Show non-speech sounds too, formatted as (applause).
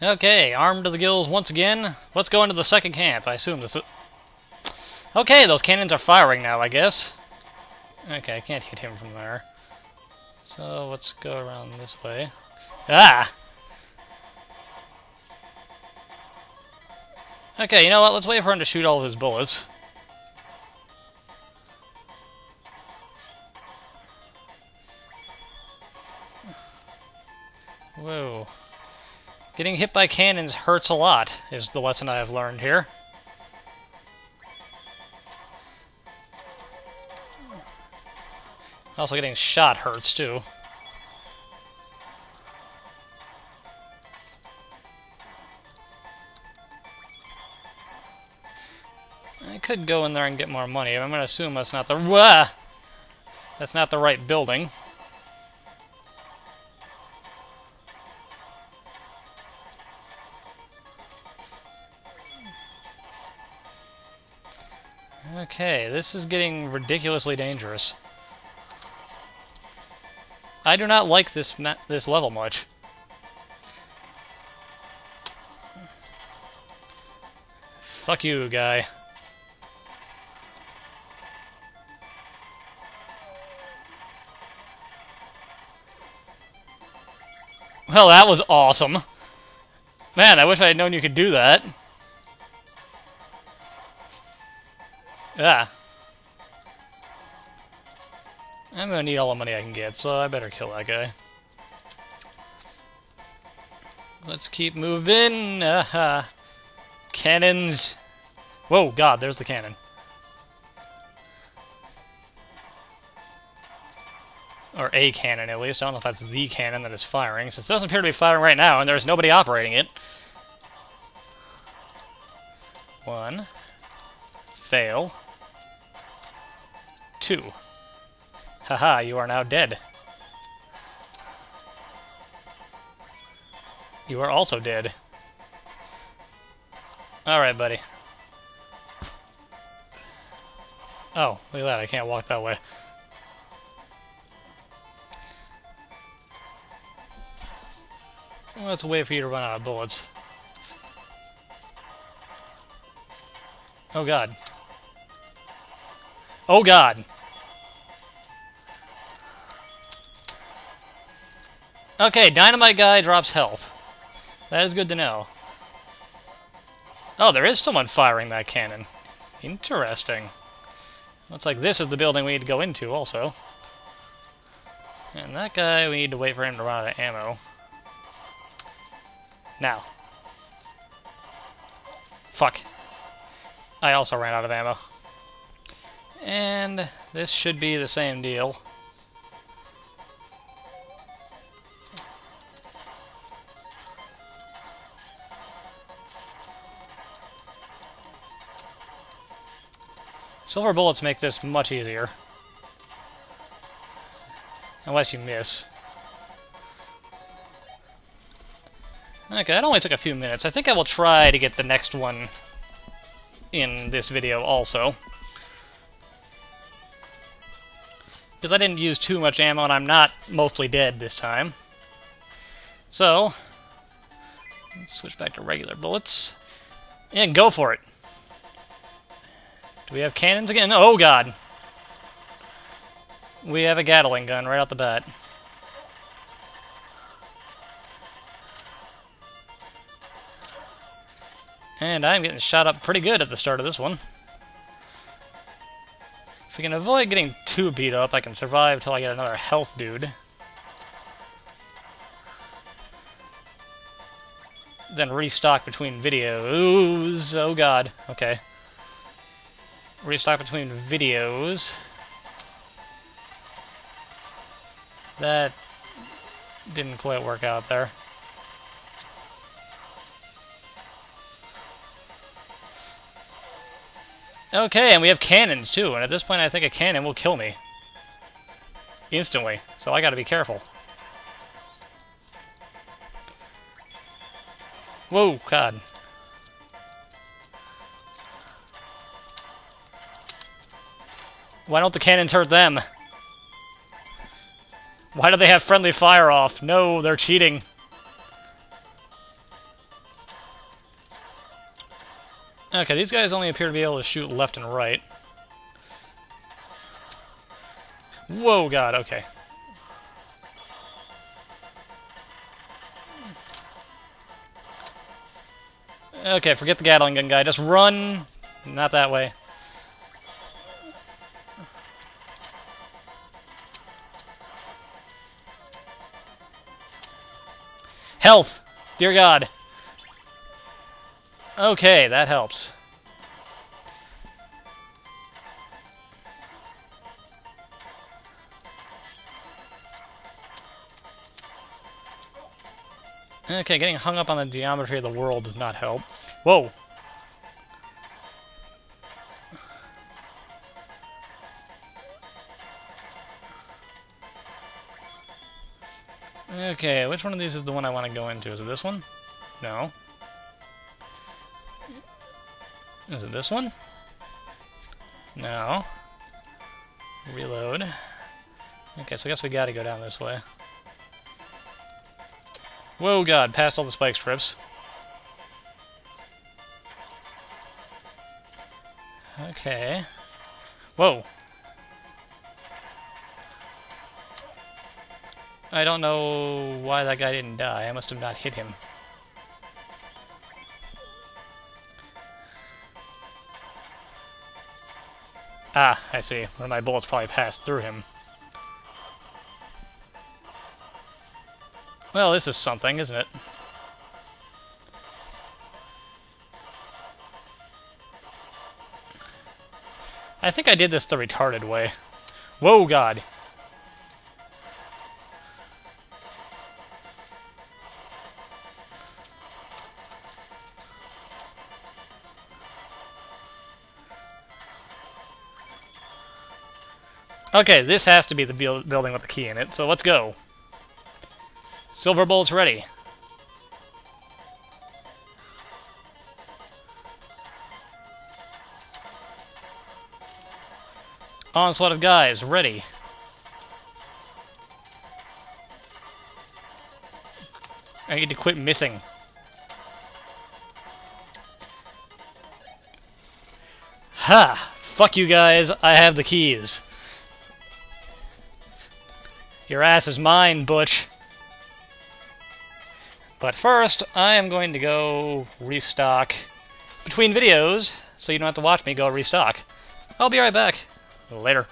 Okay, armed to the gills once again. Let's go into the second camp. I assume this is... Okay, those cannons are firing now, I guess. Okay, I can't hit him from there. So, let's go around this way. Ah! Okay, you know what? Let's wait for him to shoot all of his bullets. Getting hit by cannons hurts a lot, is the lesson I have learned here. Also, getting shot hurts, too. I could go in there and get more money. I'm going to assume that's not the... Wah! (laughs) That's not the right building. Okay, this is getting ridiculously dangerous. I do not like this this level much. Fuck you, guy. Well, that was awesome. Man, I wish I had known you could do that. Ah. I'm gonna need all the money I can get, so I better kill that guy. Let's keep moving. Uh -huh. Cannons. Whoa, God, there's the cannon. Or a cannon, at least. I don't know if that's the cannon that is firing, since it doesn't appear to be firing right now, and there's nobody operating it. One. Fail two. Haha, you are now dead. You are also dead. Alright, buddy. Oh, look at that, I can't walk that way. Let's wait for you to run out of bullets. Oh god. Oh god. Okay, Dynamite Guy drops health. That is good to know. Oh, there is someone firing that cannon. Interesting. Looks like this is the building we need to go into, also. And that guy, we need to wait for him to run out of ammo. Now. Fuck. I also ran out of ammo. And this should be the same deal. Silver bullets make this much easier. Unless you miss. Okay, that only took a few minutes. I think I will try to get the next one in this video also. Because I didn't use too much ammo and I'm not mostly dead this time. So, switch back to regular bullets. And go for it! Do we have cannons again? Oh, God. We have a Gatling gun right out the bat. And I'm getting shot up pretty good at the start of this one. If we can avoid getting too beat up, I can survive till I get another health dude. Then restock between videos. Oh god. Okay restock between videos. That didn't quite work out there. Okay, and we have cannons too, and at this point I think a cannon will kill me. Instantly, so I gotta be careful. Whoa, God. Why don't the cannons hurt them? Why do they have friendly fire off? No, they're cheating. Okay, these guys only appear to be able to shoot left and right. Whoa, God, okay. Okay, forget the Gatling gun guy. Just run. Not that way. Health! Dear God. Okay, that helps. Okay, getting hung up on the geometry of the world does not help. Whoa! Okay, which one of these is the one I want to go into? Is it this one? No. Is it this one? No. Reload. Okay, so I guess we gotta go down this way. Whoa, God, past all the spike strips. Okay. Whoa. I don't know why that guy didn't die. I must have not hit him. Ah, I see. One of my bullets probably passed through him. Well, this is something, isn't it? I think I did this the retarded way. Whoa, God. Okay, this has to be the building with the key in it, so let's go. Silver bullets ready. Onslaught of guys, ready. I need to quit missing. Ha! Fuck you guys, I have the keys. Your ass is mine, Butch. But first, I am going to go restock between videos, so you don't have to watch me go restock. I'll be right back. Later.